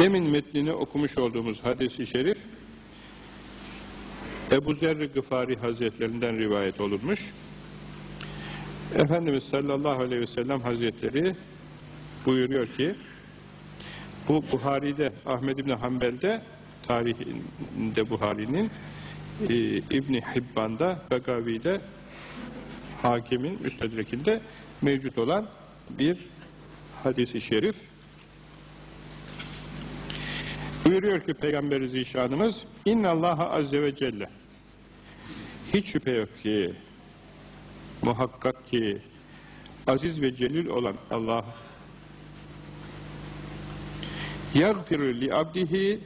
Demin metnini okumuş olduğumuz hadisi şerif Ebu Zer-i Gıfari Hazretlerinden rivayet olunmuş. Efendimiz sallallahu aleyhi ve sellem Hazretleri buyuruyor ki bu Buhari'de, Ahmed İbni Hanbel'de tarihinde Buhari'nin e, İbni Hibban'da, Begavi'de hakimin müstedrekinde mevcut olan bir hadisi şerif. Buyuruyor ki Peygamber-i Zişanımız İnna Allaha Azze ve Celle. Hiç şüphe yok ki muhakkak ki aziz ve celil olan Allah yagfiru li abdihi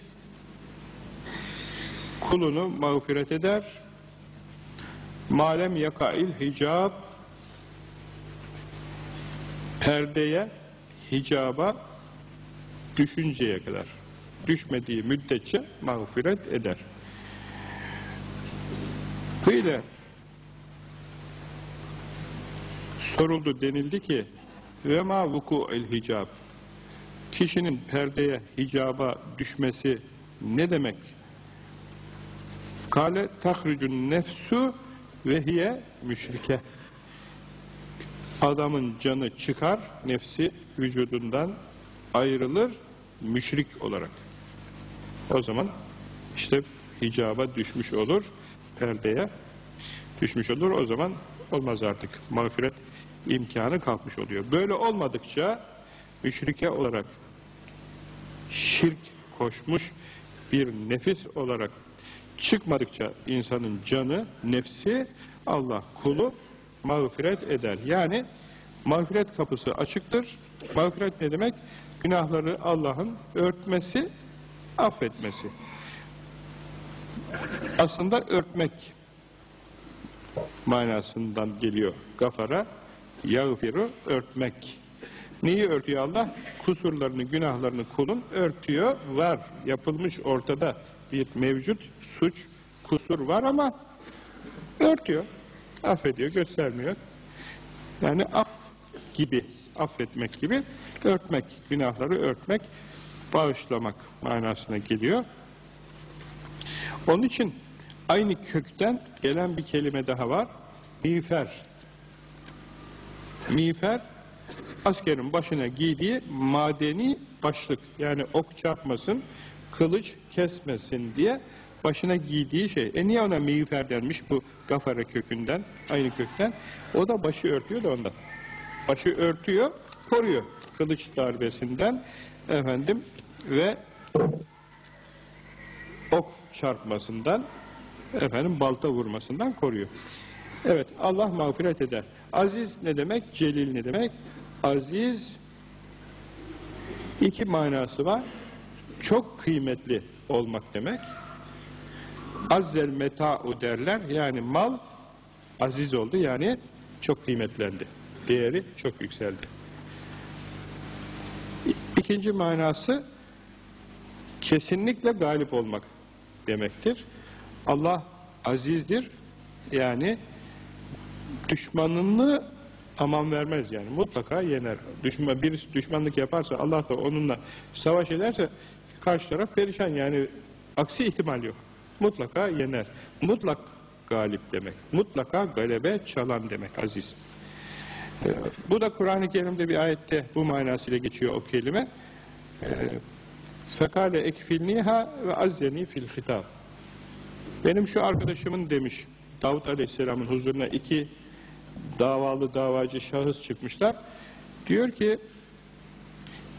kulunu mağfiret eder. Malem yakail hicab perdeye hicaba düşünceye kadar düşmediği müddetçe mağfiret eder. Kıyla soruldu denildi ki ve ma vuku el hicab kişinin perdeye hicaba düşmesi ne demek? Kale tahrucun nefsu ve hiye müşrike adamın canı çıkar nefsi vücudundan ayrılır müşrik olarak o zaman işte hicaba düşmüş olur perdeye düşmüş olur o zaman olmaz artık mağfiret imkanı kalkmış oluyor böyle olmadıkça müşrike olarak şirk koşmuş bir nefis olarak çıkmadıkça insanın canı, nefsi Allah kulu mağfiret eder. Yani mağfiret kapısı açıktır. Mağfiret ne demek? Günahları Allah'ın örtmesi, affetmesi. Aslında örtmek manasından geliyor. Gafara, yağfiru, örtmek. Neyi örtüyor Allah? Kusurlarını, günahlarını kulun örtüyor. Var, yapılmış ortada bir mevcut suç, kusur var ama örtüyor. Affediyor, göstermiyor. Yani af gibi, affetmek gibi örtmek, günahları örtmek, bağışlamak manasına geliyor. Onun için aynı kökten gelen bir kelime daha var. Miğfer. Miğfer askerin başına giydiği madeni başlık. Yani ok çarpmasın, kılıç kesmesin diye başına giydiği şey. E niye ona miğfer denmiş bu gafara kökünden, aynı kökten? O da başı örtüyor da ondan. Başı örtüyor, koruyor kılıç darbesinden efendim ve ok çarpmasından efendim balta vurmasından koruyor. Evet Allah mağfiret eder. Aziz ne demek? Celil ne demek? Aziz iki manası var. Çok kıymetli olmak demek. Azzel meta'u derler. Yani mal aziz oldu yani çok kıymetlendi. Değeri çok yükseldi. İkinci manası kesinlikle galip olmak demektir. Allah azizdir. Yani düşmanını aman vermez yani. Mutlaka yener. Düşman, birisi düşmanlık yaparsa Allah da onunla savaş ederse karşı taraf perişan yani aksi ihtimal yok. Mutlaka yener. Mutlak galip demek. Mutlaka galebe çalan demek aziz. Ee, bu da Kur'an-ı Kerim'de bir ayette bu manasıyla geçiyor o kelime. Sakale ekfilniha ve azzeni fil hitab. Benim şu arkadaşımın demiş Davut Aleyhisselam'ın huzuruna iki davalı davacı şahıs çıkmışlar. Diyor ki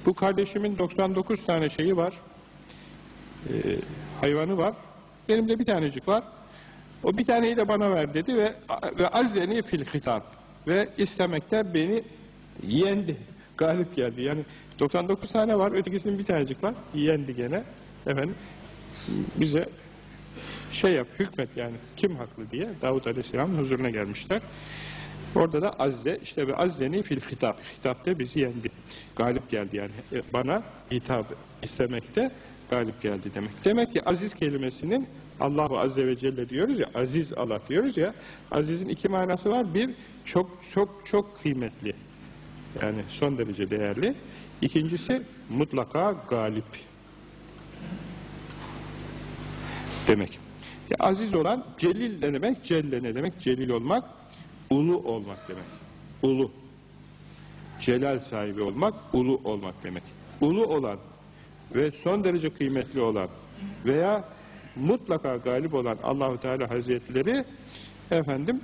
bu kardeşimin 99 tane şeyi var. E, hayvanı var. Benim de bir tanecik var. O bir taneyi de bana ver dedi ve ve azzeni fil hitap ve istemekte beni yendi. Galip geldi. Yani 99 tane var, ötekisinin bir tanecik var. Yendi gene. Efendim bize şey yap, hükmet yani kim haklı diye Davut Aleyhisselam'ın huzuruna gelmişler. Orada da azze, işte ve azzeni fil hitap. Hitapte bizi yendi. Galip geldi yani. E, bana hitap istemekte galip geldi demek. Demek ki aziz kelimesinin Allahu Azze ve Celle diyoruz ya, aziz Allah diyoruz ya, azizin iki manası var. Bir, çok çok çok kıymetli. Yani son derece değerli. İkincisi, mutlaka galip. demek. Ya, aziz olan celil ne demek? Celle ne demek? Celil olmak, ulu olmak demek. Ulu. Celal sahibi olmak, ulu olmak demek. Ulu olan ve son derece kıymetli olan veya mutlaka galip olan Allahu Teala Hazretleri efendim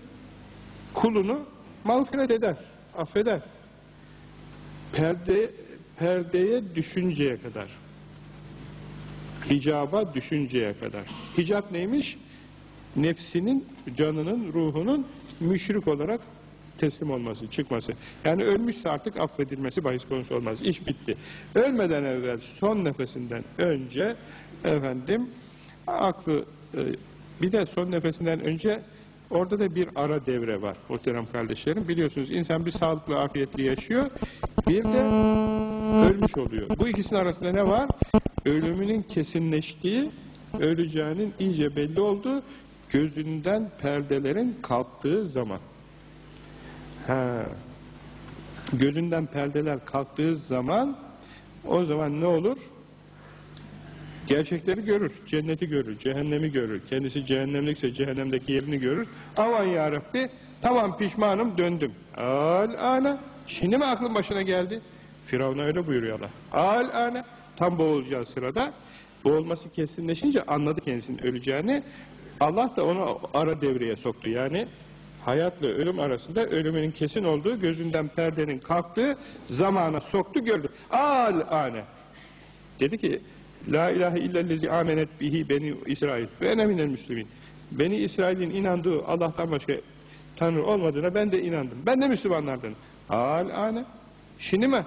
kulunu mağfiret eder, affeder. Perde, perdeye düşünceye kadar. Hicaba düşünceye kadar. Hicap neymiş? Nefsinin, canının, ruhunun müşrik olarak teslim olması, çıkması. Yani ölmüşse artık affedilmesi bahis konusu olmaz. İş bitti. Ölmeden evvel son nefesinden önce efendim aklı e, bir de son nefesinden önce orada da bir ara devre var muhterem kardeşlerim. Biliyorsunuz insan bir sağlıklı afiyetli yaşıyor bir de ölmüş oluyor. Bu ikisinin arasında ne var? Ölümünün kesinleştiği, öleceğinin iyice belli olduğu gözünden perdelerin kalktığı zaman. Ha. Gözünden perdeler kalktığı zaman o zaman ne olur? Gerçekleri görür, cenneti görür, cehennemi görür. Kendisi cehennemlikse cehennemdeki yerini görür. Aman ya Rabbi, tamam pişmanım döndüm. Al ana, şimdi mi aklın başına geldi? Firavun'a öyle buyuruyor Allah. Al ana, tam boğulacağı sırada boğulması kesinleşince anladı kendisinin öleceğini. Allah da onu ara devreye soktu. Yani hayatla ölüm arasında ölümünün kesin olduğu, gözünden perdenin kalktığı zamana soktu, gördü. Al ane. Dedi ki, La ilahe illellezi amenet bihi beni İsrail ve ene minel müslümin. Beni İsrail'in inandığı Allah'tan başka Tanrı olmadığına ben de inandım. Ben de Müslümanlardan. Al ane. Şimdi mi?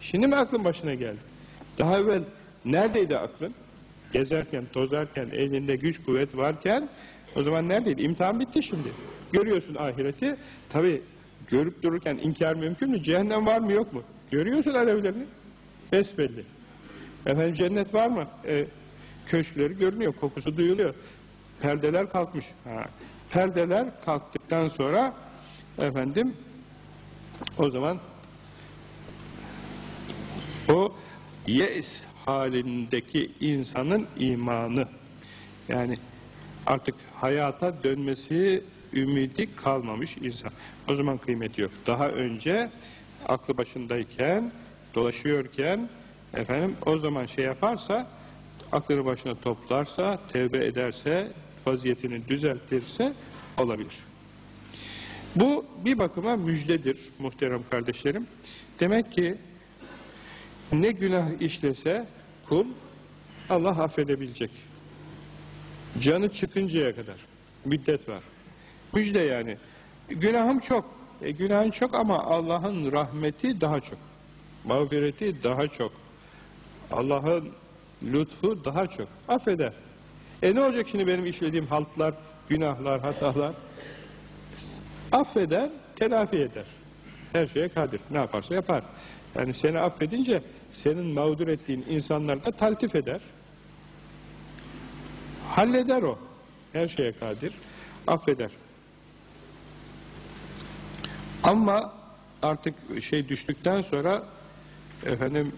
Şimdi mi aklın başına geldi? Daha evvel neredeydi aklın? Gezerken, tozarken, elinde güç kuvvet varken o zaman neredeydi? İmtihan bitti şimdi. Görüyorsun ahireti. Tabi görüp dururken inkar mümkün mü? Cehennem var mı yok mu? Görüyorsun alevlerini. Besbelli. Efendim cennet var mı? E, köşkleri görünüyor, kokusu duyuluyor. Perdeler kalkmış. Ha. Perdeler kalktıktan sonra efendim o zaman o yes halindeki insanın imanı yani artık hayata dönmesi ümidi kalmamış insan. O zaman kıymeti yok. Daha önce aklı başındayken, dolaşıyorken efendim o zaman şey yaparsa, aklını başına toplarsa, tevbe ederse, vaziyetini düzeltirse olabilir. Bu bir bakıma müjdedir muhterem kardeşlerim. Demek ki ne günah işlese kul Allah affedebilecek. Canı çıkıncaya kadar müddet var. Müjde yani. Günahım çok. E, günahın çok ama Allah'ın rahmeti daha çok. Mağfireti daha çok. Allah'ın lütfu daha çok. Affeder. E ne olacak şimdi benim işlediğim haltlar, günahlar, hatalar? Affeder, telafi eder. Her şeye kadir. Ne yaparsa yapar. Yani seni affedince senin mağdur ettiğin insanlar da taltif eder. Halleder o. Her şeye kadir. Affeder. Ama artık şey düştükten sonra efendim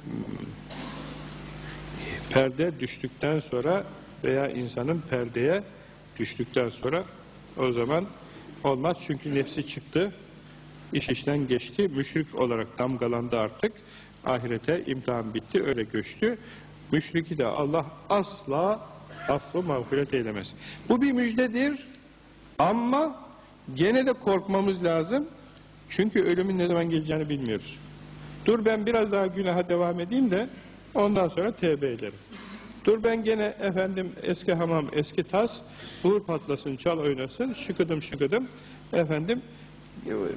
perde düştükten sonra veya insanın perdeye düştükten sonra o zaman olmaz. Çünkü nefsi çıktı, iş işten geçti, müşrik olarak damgalandı artık. Ahirete imtihan bitti, öyle göçtü. Müşriki de Allah asla affı mağfiret eylemez. Bu bir müjdedir ama gene de korkmamız lazım. Çünkü ölümün ne zaman geleceğini bilmiyoruz. Dur ben biraz daha günaha devam edeyim de ondan sonra tevbe ederim. Dur ben gene efendim eski hamam, eski tas, vur patlasın, çal oynasın, şıkıdım şıkıdım. Efendim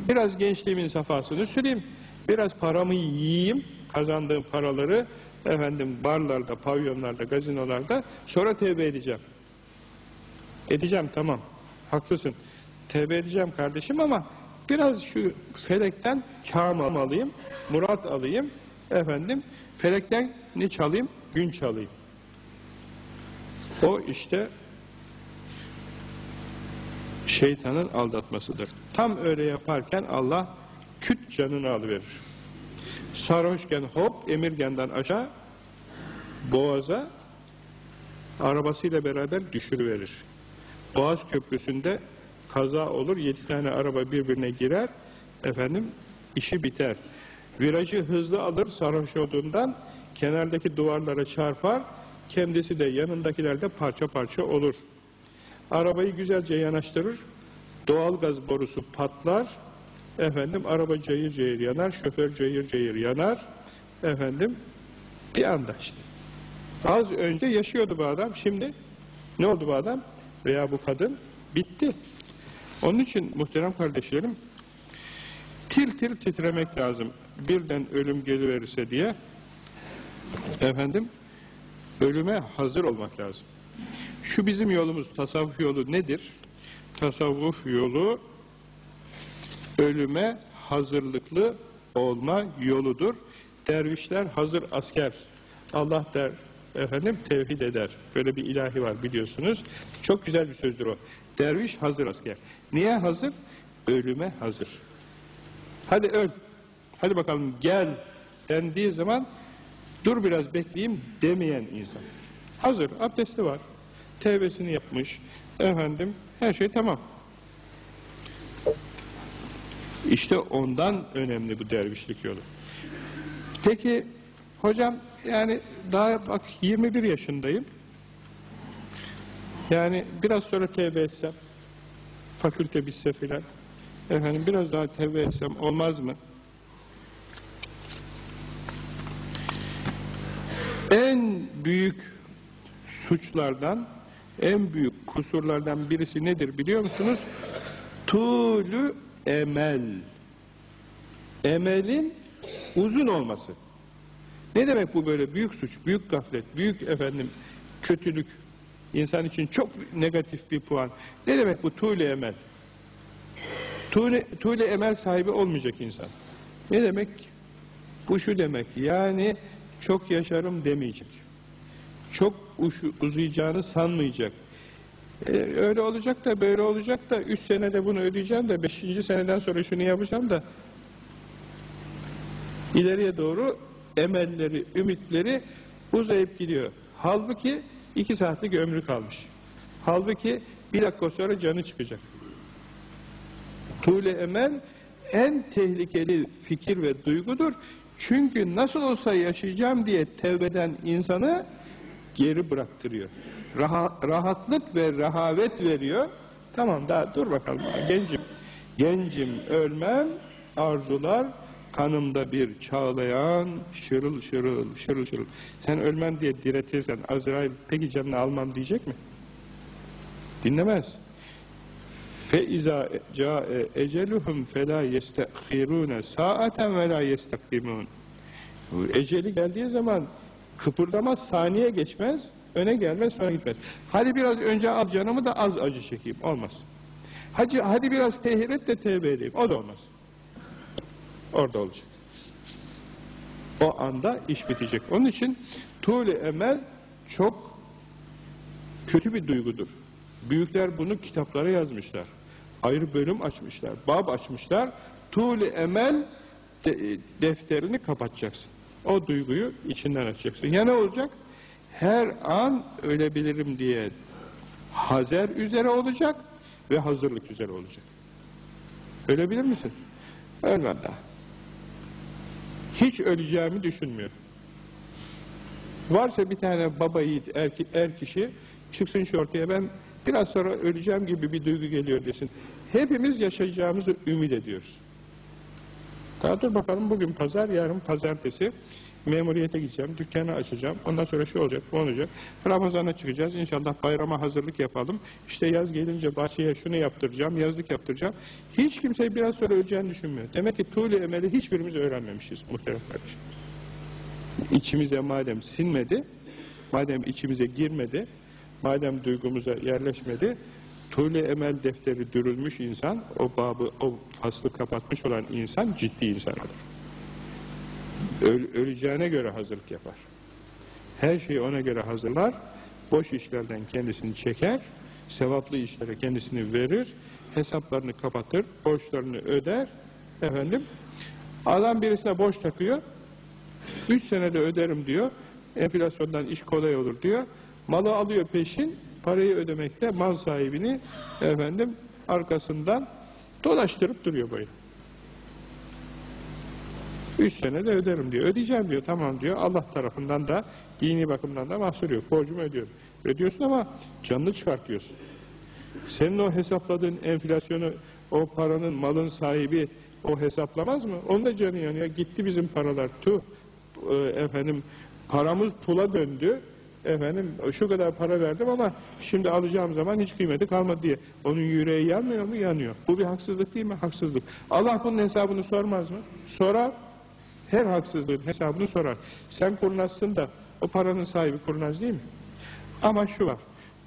biraz gençliğimin safhasını süreyim. Biraz paramı yiyeyim, kazandığım paraları efendim barlarda, pavyonlarda, gazinolarda sonra tevbe edeceğim. Edeceğim tamam. Haklısın. Tevbe edeceğim kardeşim ama biraz şu felekten kâm alayım, murat alayım. Efendim felekten ne çalayım? Gün çalayım. O işte şeytanın aldatmasıdır. Tam öyle yaparken Allah küt canını alıverir. Sarhoşken hop emirgenden aşağı boğaza arabasıyla beraber düşürüverir. Boğaz Köprüsü'nde kaza olur, yedi tane araba birbirine girer, efendim işi biter. Virajı hızlı alır sarhoş olduğundan, kenardaki duvarlara çarpar, kendisi de yanındakiler de parça parça olur. Arabayı güzelce yanaştırır, doğal gaz borusu patlar, efendim araba cayır cayır yanar, şoför cayır cayır yanar, efendim bir anda işte. Az önce yaşıyordu bu adam, şimdi ne oldu bu adam veya bu kadın? Bitti. Onun için muhterem kardeşlerim, tir tir titremek lazım. Birden ölüm geliverirse diye, efendim, ölüme hazır olmak lazım. Şu bizim yolumuz, tasavvuf yolu nedir? Tasavvuf yolu, ölüme hazırlıklı olma yoludur. Dervişler hazır asker. Allah der, efendim tevhid eder. Böyle bir ilahi var biliyorsunuz. Çok güzel bir sözdür o. Derviş hazır asker. Niye hazır? Ölüme hazır. Hadi öl. Hadi bakalım gel dendiği zaman dur biraz bekleyeyim demeyen insan. Hazır, abdesti var. Tevbesini yapmış. Efendim her şey tamam. İşte ondan önemli bu dervişlik yolu. Peki hocam yani daha bak 21 yaşındayım. Yani biraz sonra tevbe etsem, fakülte bitse filan, efendim biraz daha tevbe etsem olmaz mı? En büyük suçlardan, en büyük kusurlardan birisi nedir biliyor musunuz? Tulü emel. Emelin uzun olması. Ne demek bu böyle büyük suç, büyük gaflet, büyük efendim kötülük, insan için çok negatif bir puan. Ne demek bu tuğle emel? Tuğle, emel sahibi olmayacak insan. Ne demek? Bu şu demek, yani çok yaşarım demeyecek. Çok uzayacağını sanmayacak. Ee, öyle olacak da böyle olacak da üç senede bunu ödeyeceğim de beşinci seneden sonra şunu yapacağım da ileriye doğru emelleri, ümitleri uzayıp gidiyor. Halbuki iki saatlik ömrü kalmış. Halbuki bir dakika sonra canı çıkacak. Tuğle emel en tehlikeli fikir ve duygudur. Çünkü nasıl olsa yaşayacağım diye tevbeden insanı geri bıraktırıyor. Raha, rahatlık ve rahavet veriyor. Tamam daha dur bakalım gencim. Gencim ölmem arzular kanımda bir çağlayan şırıl şırıl şırıl şırıl. Sen ölmem diye diretirsen Azrail peki canını almam diyecek mi? Dinlemez. Fe iza ca'e eceluhum fela yestehirune saaten ve la yestakdimun. Eceli geldiği zaman kıpırdamaz, saniye geçmez, öne gelmez, sonra gitmez. Hadi biraz önce al canımı da az acı çekeyim. Olmaz. Hadi, hadi biraz tehir et de tevbe edeyim. O da olmaz. Orada olacak. O anda iş bitecek. Onun için tuğle emel çok kötü bir duygudur. Büyükler bunu kitaplara yazmışlar. Ayrı bölüm açmışlar. Bab açmışlar. Tuğle emel de- defterini kapatacaksın. O duyguyu içinden açacaksın. Ya ne olacak? Her an ölebilirim diye hazer üzere olacak ve hazırlık üzere olacak. Ölebilir misin? Ölmem daha. Hiç öleceğimi düşünmüyorum. Varsa bir tane baba yiğit er, er kişi çıksın şu ortaya ben biraz sonra öleceğim gibi bir duygu geliyor desin. Hepimiz yaşayacağımızı ümit ediyoruz. Daha dur bakalım bugün pazar, yarın pazartesi memuriyete gideceğim, dükkanı açacağım. Ondan sonra şu olacak, bu olacak. Ramazan'a çıkacağız. İnşallah bayrama hazırlık yapalım. İşte yaz gelince bahçeye şunu yaptıracağım, yazlık yaptıracağım. Hiç kimse biraz sonra öleceğini düşünmüyor. Demek ki tuğle emeli hiçbirimiz öğrenmemişiz muhterem kardeşim. İçimize madem sinmedi, madem içimize girmedi, madem duygumuza yerleşmedi, tuğle emel defteri dürülmüş insan, o babı, o faslı kapatmış olan insan ciddi insandır. Öl- öleceğine göre hazırlık yapar. Her şeyi ona göre hazırlar, boş işlerden kendisini çeker, sevaplı işlere kendisini verir, hesaplarını kapatır, borçlarını öder, efendim, adam birisine borç takıyor, üç senede öderim diyor, enflasyondan iş kolay olur diyor, Malı alıyor peşin, parayı ödemekte mal sahibini efendim arkasından dolaştırıp duruyor böyle. Üç sene de öderim diyor. Ödeyeceğim diyor. Tamam diyor. Allah tarafından da dini bakımdan da mahsur yok. Borcumu ödüyorum. Ödüyorsun ama canını çıkartıyorsun. Senin o hesapladığın enflasyonu o paranın, malın sahibi o hesaplamaz mı? Onun da canı yanıyor. Gitti bizim paralar. Tuh e, efendim paramız pula döndü. Efendim şu kadar para verdim ama şimdi alacağım zaman hiç kıymeti kalmadı diye. Onun yüreği yanmıyor mu? Yanıyor. Bu bir haksızlık değil mi? Haksızlık. Allah bunun hesabını sormaz mı? Sorar. Her haksızlığın hesabını sorar. Sen kurnazsın da o paranın sahibi kurnaz değil mi? Ama şu var.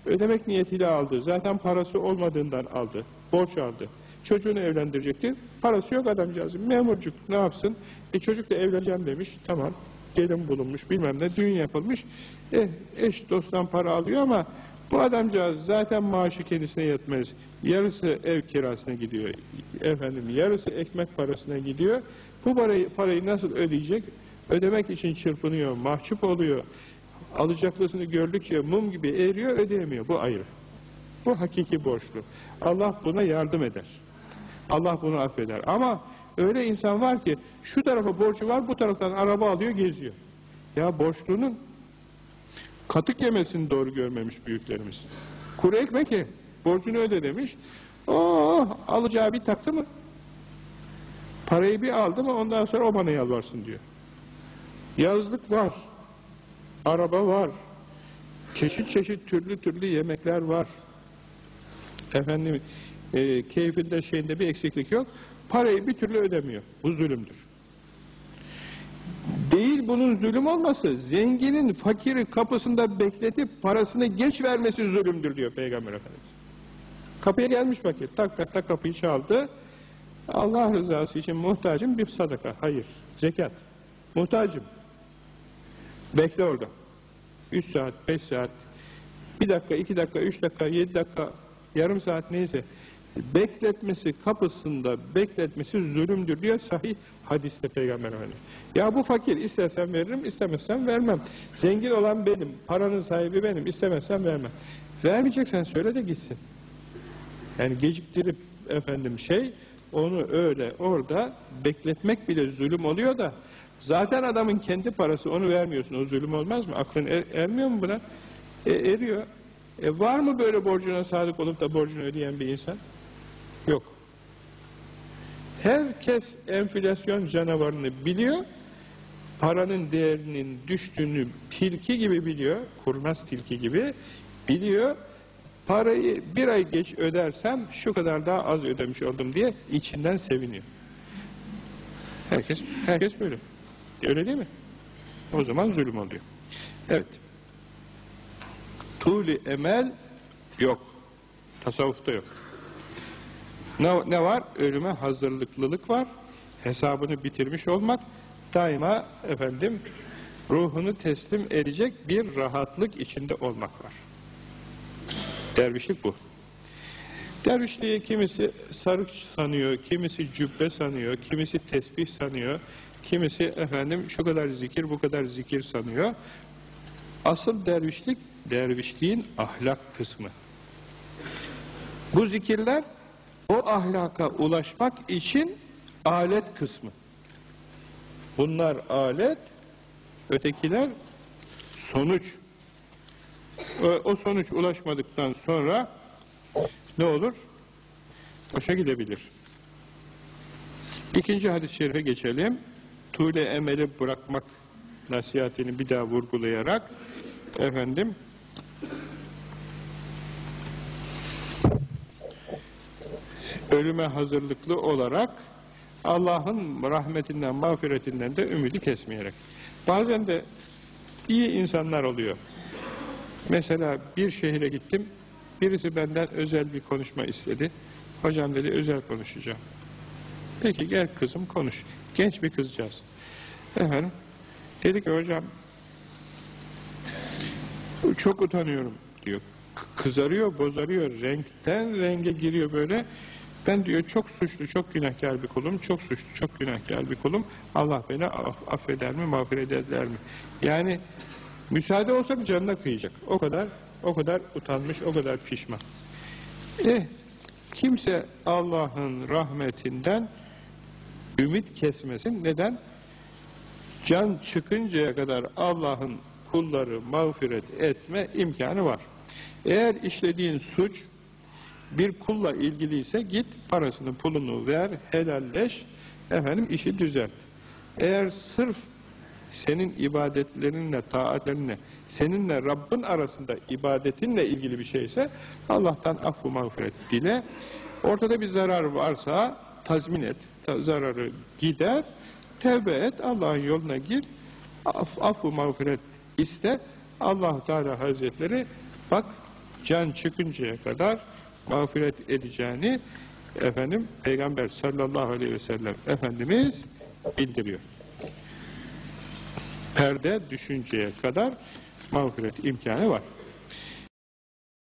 Ödemek niyetiyle aldı. Zaten parası olmadığından aldı. Borç aldı. Çocuğunu evlendirecekti. Parası yok adamcağızın. Memurcuk ne yapsın? E çocuk da evleneceğim demiş. Tamam. Gelin bulunmuş bilmem ne. Düğün yapılmış. E, eş dosttan para alıyor ama bu adamcağız zaten maaşı kendisine yetmez. Yarısı ev kirasına gidiyor. Efendim yarısı ekmek parasına gidiyor. Bu parayı, parayı nasıl ödeyecek? Ödemek için çırpınıyor, mahcup oluyor. Alacaklısını gördükçe mum gibi eriyor, ödeyemiyor. Bu ayrı. Bu hakiki borçlu. Allah buna yardım eder. Allah bunu affeder. Ama öyle insan var ki şu tarafa borcu var, bu taraftan araba alıyor, geziyor. Ya borçlunun katık yemesini doğru görmemiş büyüklerimiz. Kuru ekmek ye, borcunu öde demiş. Oh, alacağı bir taktı mı? Parayı bir aldı mı ondan sonra o bana yalvarsın diyor. Yazlık var. Araba var. Çeşit çeşit türlü türlü yemekler var. Efendim e, keyfinde şeyinde bir eksiklik yok. Parayı bir türlü ödemiyor. Bu zulümdür. Bunun zulüm olması, zenginin fakiri kapısında bekletip parasını geç vermesi zulümdür diyor Peygamber Efendimiz. Kapıya gelmiş fakir, tak tak tak kapıyı çaldı. Allah rızası için muhtacım bir sadaka. Hayır, zekat. Muhtacım. Bekle orada. Üç saat, beş saat, bir dakika, iki dakika, üç dakika, yedi dakika, yarım saat neyse. Bekletmesi kapısında bekletmesi zulümdür diyor sahih hadiste Peygamber Efendimiz. Ya bu fakir istersen veririm, istemezsem vermem. Zengin olan benim, paranın sahibi benim, istemezsem vermem. Vermeyeceksen söyle de gitsin. Yani geciktirip efendim şey, onu öyle orada bekletmek bile zulüm oluyor da zaten adamın kendi parası onu vermiyorsun. O zulüm olmaz mı? Aklın er, ermiyor mu buna? E, eriyor. E, var mı böyle borcuna sadık olup da borcunu ödeyen bir insan? Yok. Herkes enflasyon canavarını biliyor. Paranın değerinin düştüğünü tilki gibi biliyor. Kurnaz tilki gibi biliyor. Parayı bir ay geç ödersem şu kadar daha az ödemiş oldum diye içinden seviniyor. Herkes herkes böyle. Öyle değil mi? O zaman zulüm oluyor. Evet. Tuli emel yok. Tasavvufta yok. Ne, ne var? Ölüme hazırlıklılık var. Hesabını bitirmiş olmak. Daima efendim ruhunu teslim edecek bir rahatlık içinde olmak var. Dervişlik bu. Dervişliği kimisi sarık sanıyor, kimisi cübbe sanıyor, kimisi tesbih sanıyor, kimisi efendim şu kadar zikir, bu kadar zikir sanıyor. Asıl dervişlik, dervişliğin ahlak kısmı. Bu zikirler o ahlaka ulaşmak için alet kısmı. Bunlar alet, ötekiler sonuç. O sonuç ulaşmadıktan sonra ne olur? Boşa gidebilir. İkinci hadis-i şerife geçelim. Tule emeli bırakmak nasihatini bir daha vurgulayarak efendim ölüme hazırlıklı olarak Allah'ın rahmetinden, mağfiretinden de ümidi kesmeyerek. Bazen de iyi insanlar oluyor. Mesela bir şehire gittim, birisi benden özel bir konuşma istedi. Hocam dedi, özel konuşacağım. Peki gel kızım konuş. Genç bir kızcağız. Efendim, dedi ki hocam, çok utanıyorum diyor. Kızarıyor, bozarıyor, renkten renge giriyor böyle. Ben diyor çok suçlu, çok günahkar bir kulum, çok suçlu, çok günahkar bir kulum. Allah beni affeder mi, mağfiret eder mi? Yani Müsaade olsa canına kıyacak. O kadar o kadar utanmış, o kadar pişman. Eh, kimse Allah'ın rahmetinden ümit kesmesin. Neden? Can çıkıncaya kadar Allah'ın kulları mağfiret etme imkanı var. Eğer işlediğin suç bir kulla ilgiliyse git parasını pulunu ver, helalleş, efendim işi düzelt. Eğer sırf senin ibadetlerinle, taatlerinle, seninle Rabbin arasında ibadetinle ilgili bir şeyse Allah'tan affu mağfiret dile. Ortada bir zarar varsa tazmin et, zararı gider, tevbe et, Allah'ın yoluna gir, af, affu mağfiret iste. allah Teala Hazretleri bak can çıkıncaya kadar mağfiret edeceğini efendim Peygamber sallallahu aleyhi ve sellem Efendimiz bildiriyor perde düşünceye kadar mağfiret imkanı var.